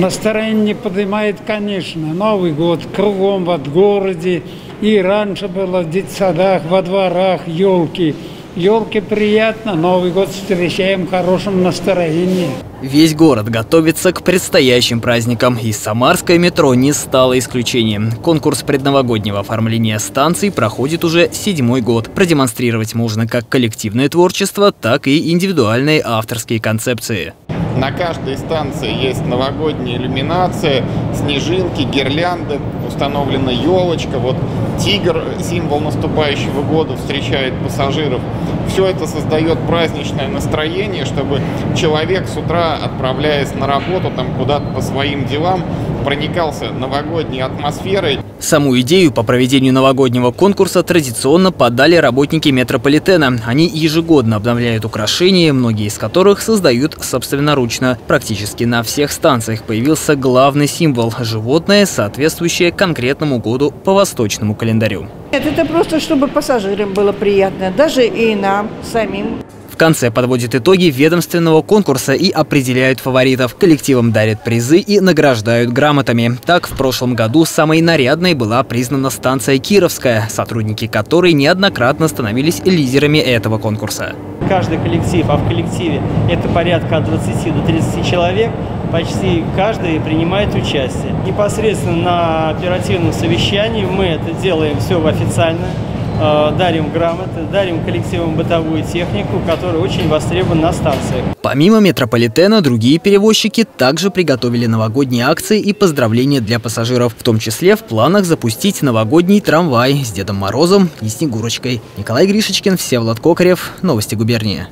Настроение поднимает, конечно, Новый год кругом в городе. И раньше было в детсадах, во дворах елки. Елки приятно, Новый год встречаем в хорошем настроении. Весь город готовится к предстоящим праздникам, и Самарское метро не стало исключением. Конкурс предновогоднего оформления станций проходит уже седьмой год. Продемонстрировать можно как коллективное творчество, так и индивидуальные авторские концепции. На каждой станции есть новогодняя иллюминация, снежинки, гирлянды, установлена елочка. Вот тигр, символ наступающего года, встречает пассажиров. Все это создает праздничное настроение, чтобы человек с утра, отправляясь на работу, там куда-то по своим делам, проникался новогодней атмосферой. Саму идею по проведению новогоднего конкурса традиционно подали работники метрополитена. Они ежегодно обновляют украшения, многие из которых создают собственноручно. Практически на всех станциях появился главный символ – животное, соответствующее конкретному году по восточному календарю. Нет, это просто, чтобы пассажирам было приятно, даже и нам самим конце подводит итоги ведомственного конкурса и определяют фаворитов. Коллективам дарят призы и награждают грамотами. Так, в прошлом году самой нарядной была признана станция Кировская, сотрудники которой неоднократно становились лидерами этого конкурса. Каждый коллектив, а в коллективе это порядка от 20 до 30 человек, почти каждый принимает участие. Непосредственно на оперативном совещании мы это делаем все официально. Э, дарим грамоты, дарим коллективам бытовую технику, которая очень востребована на станциях. Помимо метрополитена, другие перевозчики также приготовили новогодние акции и поздравления для пассажиров. В том числе в планах запустить новогодний трамвай с Дедом Морозом и Снегурочкой. Николай Гришечкин, Всеволод Кокарев. Новости губернии.